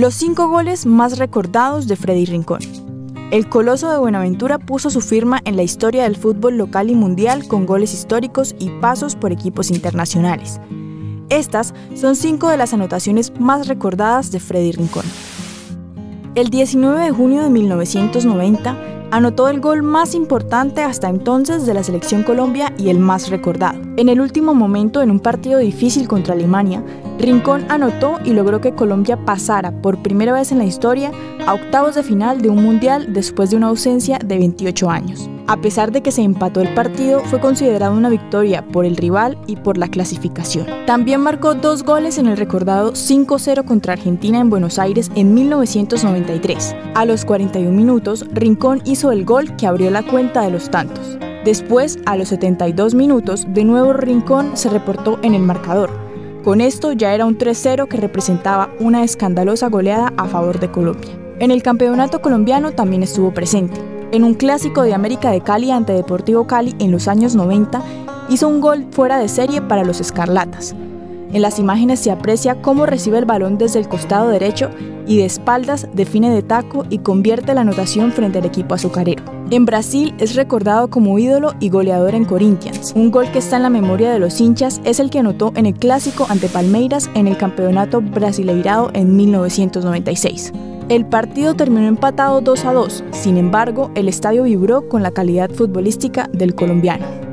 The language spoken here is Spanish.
Los cinco goles más recordados de Freddy Rincón. El Coloso de Buenaventura puso su firma en la historia del fútbol local y mundial con goles históricos y pasos por equipos internacionales. Estas son cinco de las anotaciones más recordadas de Freddy Rincón. El 19 de junio de 1990 anotó el gol más importante hasta entonces de la selección Colombia y el más recordado. En el último momento, en un partido difícil contra Alemania, Rincón anotó y logró que Colombia pasara por primera vez en la historia a octavos de final de un mundial después de una ausencia de 28 años. A pesar de que se empató el partido, fue considerado una victoria por el rival y por la clasificación. También marcó dos goles en el recordado 5-0 contra Argentina en Buenos Aires en 1993. A los 41 minutos, Rincón hizo el gol que abrió la cuenta de los tantos. Después, a los 72 minutos, de nuevo Rincón se reportó en el marcador. Con esto ya era un 3-0 que representaba una escandalosa goleada a favor de Colombia. En el campeonato colombiano también estuvo presente. En un clásico de América de Cali ante Deportivo Cali en los años 90, hizo un gol fuera de serie para los Escarlatas. En las imágenes se aprecia cómo recibe el balón desde el costado derecho y de espaldas define de taco y convierte la anotación frente al equipo azucarero. En Brasil es recordado como ídolo y goleador en Corinthians. Un gol que está en la memoria de los hinchas es el que anotó en el clásico ante Palmeiras en el campeonato brasileirado en 1996. El partido terminó empatado 2 a 2, sin embargo, el estadio vibró con la calidad futbolística del colombiano.